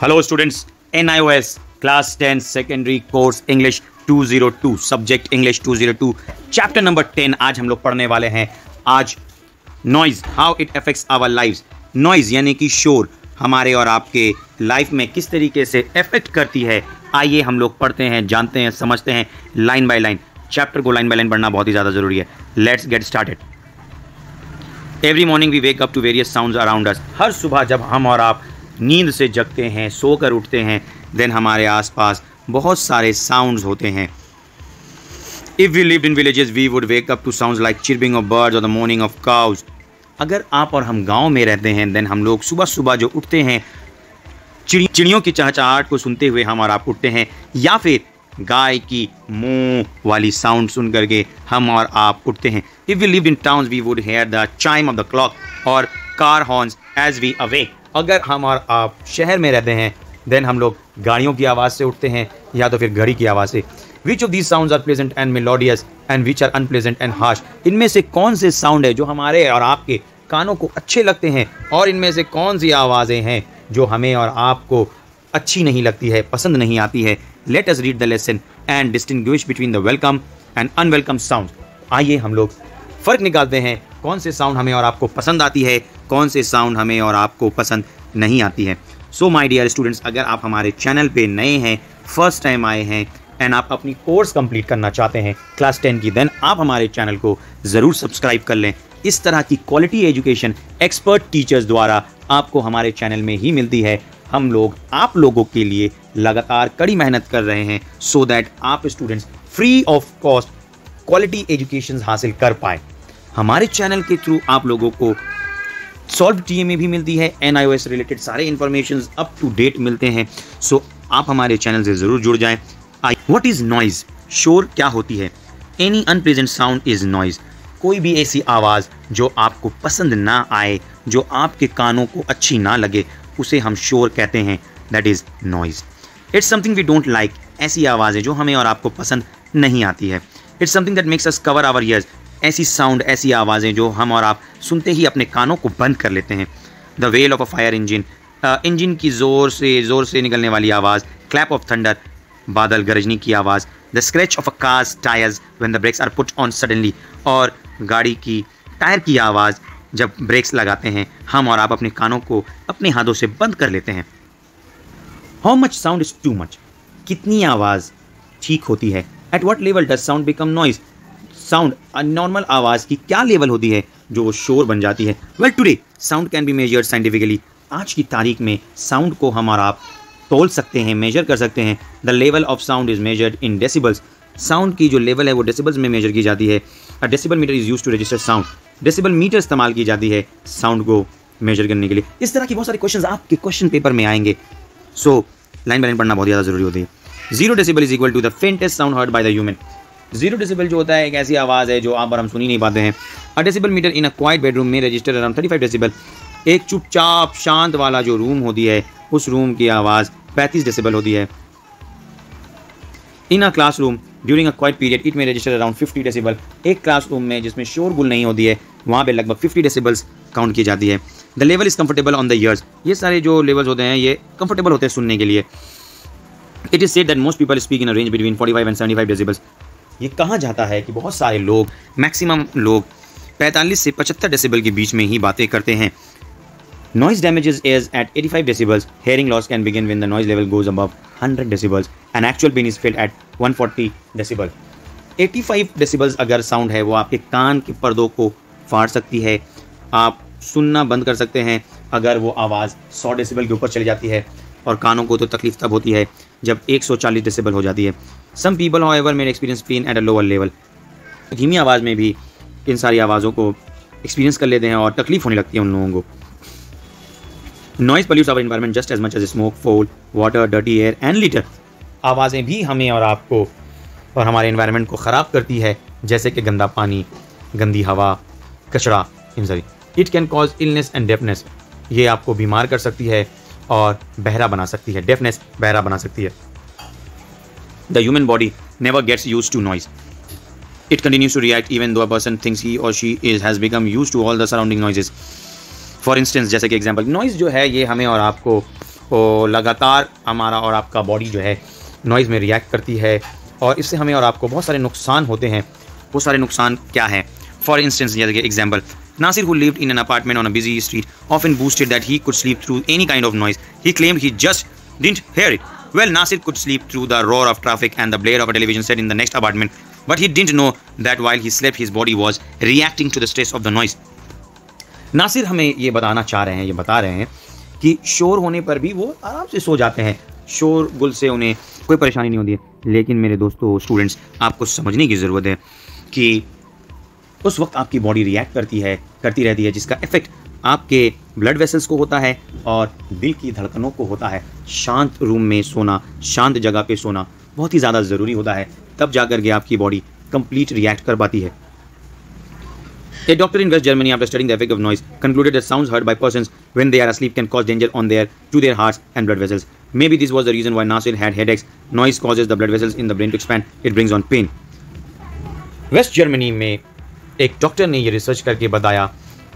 Hello students, NIOS class 10 secondary course English 202 subject English 202 chapter number 10 आज हम लोग पढ़ने वाले हैं। आज noise how it affects our lives noise यानी कि शोर हमारे और आपके लाइफ में किस तरीके से अफेक्ट करती है। आइए हम लोग पढ़ते हैं जानते हैं समझते हैं लाइन बाय लाइन चैप्टर को लाइन बाय लाइन पढ़ना बहुत ही ज़्यादा ज़रूरी है। Let's get started every morning we wake up to various sounds around us हर सुबह जब हम और आप नींद से जगते हैं, सोकर उठते हैं देन हमारे आसपास बहुत सारे साउंड्स होते हैं। If we live in villages we would wake up to sound like chirping of birds और द मॉर्निंग ऑफ़ काउज अगर आप और हम गाँव में रहते हैं देन हम लोग सुबह सुबह जो उठते हैं, चिड़ी चिड़ियों की चहचहाट को सुनते हुए हम और आप उठते हैं, या फिर गाय की मुँह वाली साउंड सुन करके हम और आप उठते हैं। If we live in town we would hear the chime of the clock और car horns as we awake अगर हम और आप शहर में रहते हैं देन हम लोग गाड़ियों की आवाज़ से उठते हैं, या तो फिर घड़ी की आवाज़ से। Which of these sound are pleasant and melodious and which are unpleasant and harsh इनमें से कौन से साउंड है जो हमारे और आपके कानों को अच्छे लगते हैं, और इनमें से कौन सी आवाज़ें हैं जो हमें और आपको अच्छी नहीं लगती है, पसंद नहीं आती है? Let us read the lesson and distinguish between the welcome and unwelcome sound आइए हम लोग फ़र्क निकालते हैं, कौन से साउंड हमें और आपको पसंद आती है कौन से साउंड हमें और आपको पसंद नहीं आती है? सो माय डियर स्टूडेंट्स अगर आप हमारे चैनल पे नए हैं फ़र्स्ट टाइम आए हैं एंड आप अपनी कोर्स कंप्लीट करना चाहते हैं क्लास टेन की देन आप हमारे चैनल को ज़रूर सब्सक्राइब कर लें। इस तरह की क्वालिटी एजुकेशन एक्सपर्ट टीचर्स द्वारा आपको हमारे चैनल में ही मिलती है। हम लोग आप लोगों के लिए लगातार कड़ी मेहनत कर रहे हैं सो so दैट आप students free of cost quality education हासिल कर पाए। हमारे चैनल के थ्रू आप लोगों को सॉल्व टी में भी मिलती है एन आई रिलेटेड सारे इन्फॉर्मेशन अप टू डेट मिलते हैं। सो so, आप हमारे चैनल से ज़रूर जुड़ जाएँ। आई वट इज़ नॉइज़ शोर क्या होती है? Any unpleasant sound is noise कोई भी ऐसी आवाज़ जो आपको पसंद ना आए जो आपके कानों को अच्छी ना लगे उसे हम शोर कहते हैं। That is noise it's something we don't like ऐसी आवाज़ें जो हमें और आपको पसंद नहीं आती है। It's something that makes us cover our ears ऐसी साउंड ऐसी आवाज़ें जो हम और आप सुनते ही अपने कानों को बंद कर लेते हैं। The wail of a fire engine engine की ज़ोर से ज़ोर से निकलने वाली आवाज़ क्लैप ऑफ़ थंडर बादल गरजनी की आवाज़ the scratch of a car's tyres when the brakes are put on suddenly और गाड़ी की, टायर की आवाज़ जब ब्रेक्स लगाते हैं, हम और आप अपने कानों को अपने हाथों से बंद कर लेते हैं। How much sound is too much कितनी आवाज़ ठीक होती है? At what level does sound become noise sound normal आवाज़ की क्या लेवल होती है, जो वो शोर बन जाती है। Well today sound can be measured scientifically आज की तारीख में साउंड को हम और आप तोल सकते हैं मेजर कर सकते हैं। The level of sound is measured in decibels sound की जो लेवल है, वो डेसिबल्स में मेजर की जाती है। A decibel meter is use to register sound decibel meter इस्तेमाल की जाती है साउंड को मेजर करने के लिए। इस तरह की बहुत सारे क्वेश्चन आपके क्वेश्चन पेपर में आएँगे। सो लाइन बाय लाइन पढ़ना बहुत ज़्यादा ज़रूरी होती है। Zero decibel is equal to the faintest sound heard by the human zero decibel जो होता है, एक ऐसी आवाज़ है जो आप और हम सुन नहीं पाते हैं। A decibel meter in a quiet bedroom में register around thirty five decibel एक चुपचाप शांत वाला जो रूम होती है, उस रूम की आवाज़ पैंतीस डेसिबल होती है। In a classroom during a quiet period it में रजिस्टर अराउंड फिफ्टी डेसिबल एक क्लास रूम में जिसमें शोर गुल नहीं होती है, वहाँ पे लगभग फिफ्टी डेसिबल्स काउंट की जाती है। The level is comfortable on the ears ये सारे जो लेवल्स होते हैं, ये कंफर्टेबल होते हैं सुनने के लिए। It is said that most people speak in a range between forty five and seventy five decibels ये कहा जाता है कि बहुत सारे लोग मैक्सिमम लोग 45 से 75 डेसिबल के बीच में ही बातें करते हैं। Noise damages is at 85 decibels hearing loss can begin when the noise level goes above 100 decibels and actual pain is felt at 140 decibel 85 decibels अगर साउंड है, वो आपके कान के पर्दों को फाड़ सकती है। आप सुनना बंद कर सकते हैं अगर वो आवाज़ 100 डेसिबल के ऊपर चली जाती है और कानों को तो तकलीफ़ तब होती है जब 140 डेसिबल हो जाती है। Some people however may experience pain at a lower level धीमी आवाज़ में भी इन सारी आवाज़ों को एक्सपीरियंस कर लेते हैं और तकलीफ़ होने लगती है उन लोगों को। Noise pollute our environment just as much as smoke foul water dirty air and litter आवाज़ें भी हमें और आपको और हमारे इन्वायरमेंट को ख़राब करती है, जैसे कि गंदा पानी, गंदी हवा, कचरा, इन सारी it can cause illness and deafness ये आपको बीमार कर सकती है और बहरा बना सकती है। डेफनेस बहरा बना सकती है। The human body never gets use to noise it continues to react even though a person thinks he or she is has become used to all the surrounding noises for instance जैसे कि example noise जो है ये हमें और आपको वो लगातार हमारा और आपका बॉडी जो है नॉइज़ में रिएक्ट करती है और इससे हमें और आपको बहुत सारे नुकसान होते हैं वो सारे नुकसान क्या हैं फॉर इंस्टेंस जैसे कि example Nasir, who lived in an apartment on a busy street, often boasted that he could sleep through any kind of noise. He claimed he just didn't hear it. Well, Nasir could sleep through the roar of traffic and the blare of a television set in the next apartment, but he didn't know that while he slept, his body was reacting to the stress of the noise. Nasir हमें ये बताना चाह रहे हैं ये बता रहे हैं कि शोर होने पर भी वो आराम से सो जाते हैं शोर गुल से उन्हें कोई परेशानी नहीं होती है लेकिन मेरे दोस्तों स्टूडेंट्स आपको समझने की ज़रूरत है कि उस वक्त आपकी बॉडी रिएक्ट करती है करती रहती है जिसका इफ़ेक्ट आपके ब्लड वेसल्स को होता है और दिल की धड़कनों को होता है। शांत रूम में सोना, शांत जगह पे सोना बहुत ही ज़्यादा ज़रूरी होता है। तब जाकर के आपकी बॉडी कंप्लीट रिएक्ट कर पाती है। A doctor in West Germany after studying the of noise concluded the sound heard by person when they are sleep can cause danger on their to their heart and blood vessels may be this was the reason why Nasir had headache noise causes the blood vessels in the brain to expand it brings on pain West Germany में एक doctor ने ये research करके बताया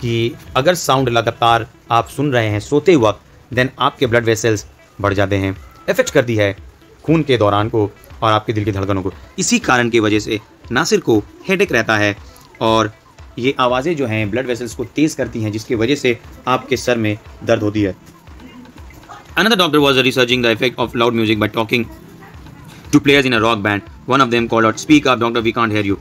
कि अगर sound लगातार आप सुन रहे हैं सोते वक्त देन आपके ब्लड वेसल्स बढ़ जाते हैं इफ़ेक्ट करती है खून के दौरान को और आपके दिल की धड़कनों को इसी कारण की वजह से नासिर को हेडेक रहता है और ये आवाज़ें जो हैं ब्लड वेसल्स को तेज़ करती हैं जिसकी वजह से आपके सर में दर्द होती है Another doctor was researching the effect of loud music by talking to players in a rock band. One of them called out, "Speak up, doctor, we can't hear you."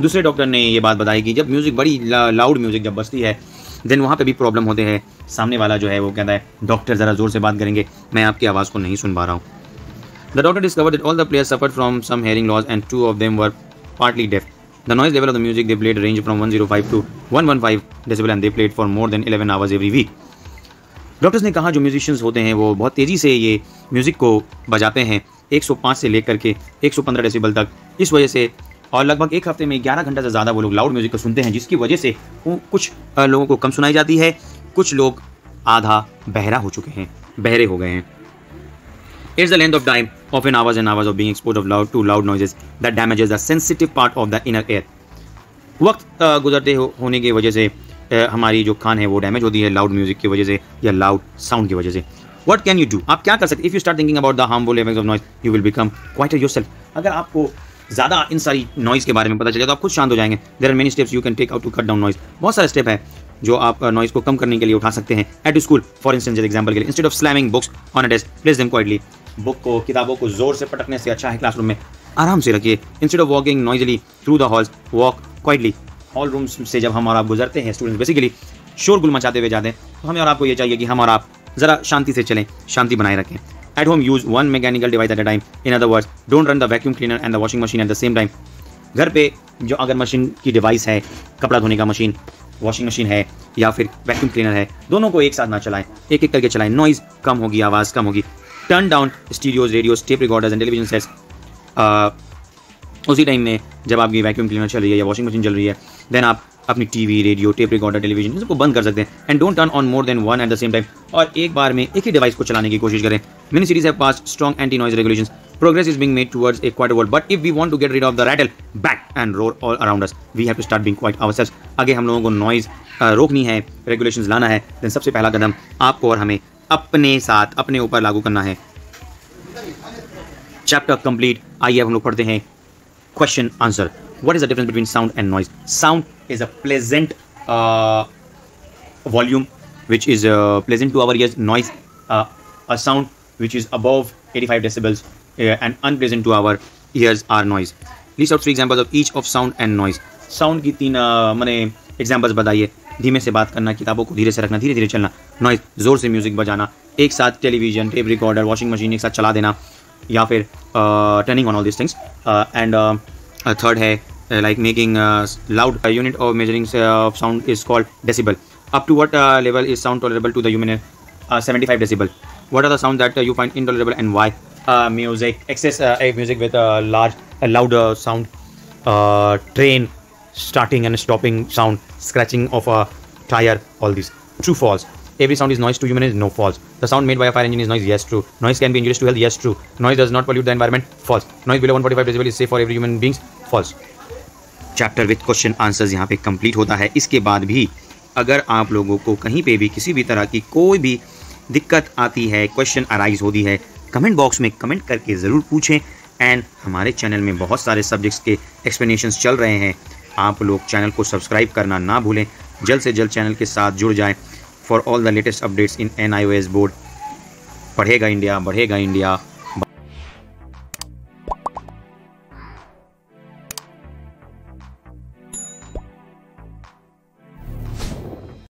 दूसरे डॉक्टर ने ये बात बताई कि जब म्यूज़िक बड़ी loud music जब बजती है देन वहाँ पे भी प्रॉब्लम होते हैं। सामने वाला जो है, वो कहता है, डॉक्टर, ज़रा ज़ोर से बात करेंगे। मैं आपकी आवाज़ को नहीं सुन पा रहा हूँ। The doctor discover that all the players suffer from some hearing loss and two of them were partly deaf the noise level of the music they played range from 105 to 115 decibel and they played for more than 11 hours every week. Doctors ने कहा, जो musicians होते हैं, वो बहुत तेज़ी से ये म्यूज़िक को बजाते हैं। 105 से लेकर के 115 डेसिबल तक। इस वजह से और लगभग एक हफ़्ते में 11 घंटा से ज़्यादा वो लोग लाउड म्यूज़िक को सुनते हैं जिसकी वजह से कुछ लोगों को कम सुनाई जाती है। कुछ लोग आधा बहरा हो चुके हैं बहरे हो गए हैं। It's the length of time, often hours and hours of being exposed of loud to loud noises that damages the sensitive part of the inner ear. वक्त गुजरते हो, होने की वजह से हमारी जो कान है वो डैमेज होती है लाउड म्यूज़िक की वजह से या लाउड साउंड की वजह से। वट कैन यू डू आप क्या कर सकते if you start thinking about the harmful effects of noise you will become quiet yourself अगर आपको ज़्यादा इन सारी नॉइज़ के बारे में पता चले तो आप खुद शांत हो जाएँगे। There are many steps you can take out to cut down noise बहुत सारे स्टेप है जो आप नॉइज़ को कम करने के लिए उठा सकते हैं। At school for instance example के लिए instead of slamming books on a desk place them quietly book को, किताबों को ज़ोर से पटकने से अच्छा है क्लासरूम में। आराम से रखिए। Instead of walking noisily through the halls walk quietly hall rooms से जब हम और आप गुजरते हैं स्टूडेंट्स बेसिकली शोरगुल मचाते हुए जाते हैं तो हमें और आपको ये चाहिए कि हम और आप ज़रा शांति से चलें, शांति बनाए रखें। At home use one mechanical device at a time in other words don't run the vacuum cleaner and the washing machine at the same time घर पे जो अगर मशीन की डिवाइस है, कपड़ा धोने का मशीन वॉशिंग मशीन है, या फिर वैक्यूम क्लीनर है, दोनों को एक साथ ना चलाएँ। एक एक करके चलाएँ। नॉइज़ कम होगी, आवाज़ कम होगी। Turn down stereos radios tape recorders and television sets उसी टाइम में जब आपकी वैक्यूम क्लीनर चल रही है या वॉशिंग मशीन चल रही है देन आप अपनी TV radio tape recorder television सबको बंद कर सकते हैं। And don't turn on more than one at the same time और एक बार में एक ही डिवाइस को चलाने की कोशिश करें। Cities have pass strong anti noise regulation progress is being made towards a quieter world but if we want to get rid of the rattle back and roar all around us we have to start being quiet ourselves आगे हम लोगों को noise रोकनी है regulations लाना है then सबसे पहला कदम आपको और हमें अपने साथ अपने ऊपर लागू करना है चैप्टर कंप्लीट आइए हम लोग पढ़ते हैं question answer what is the difference between sound and noise sound is a pleasant uh, volume which is uh, pleasant to our ears noise uh, a sound which is above 85 decibels uh, and unpleasant to our ears are noise list out three examples of each of sound and noise sound की तीन मैंने examples बताइए धीमे से बात करना किताबों को धीरे से रखना धीरे धीरे चलना नॉइज़ ज़ोर से म्यूज़िक बजाना एक साथ television tape recorder washing machine एक साथ चला देना या फिर turning on all this things and third है like making uh, loud a unit of measuring uh, of sound is called decibel up to what uh, level is sound tolerable to the human ear uh, 75 decibel what are the sounds that uh, you find intolerable and why uh, music excess uh, music with a large a louder sound uh, train starting and stopping sound scratching of a tire all these true false every sound is noise to human is no false the sound made by a fire engine is noise yes true noise can be injurious to health yes true noise does not pollute the environment false noise below 145 decibel is safe for every human beings false chapter with question answers यहाँ पे complete होता है इसके बाद भी अगर आप लोगों को कहीं पे भी किसी भी तरह की कोई भी दिक्कत आती है क्वेश्चन अराइज होती है। कमेंट बॉक्स में कमेंट करके ज़रूर पूछें। एंड हमारे चैनल में बहुत सारे सब्जेक्ट्स के एक्सप्लेशन चल रहे हैं। आप लोग चैनल को सब्सक्राइब करना ना भूलें। जल्द से जल्द चैनल के साथ जुड़ जाएँ। For all the latest updates in NIOS board पढ़ेगा इंडिया बढ़ेगा इंडिया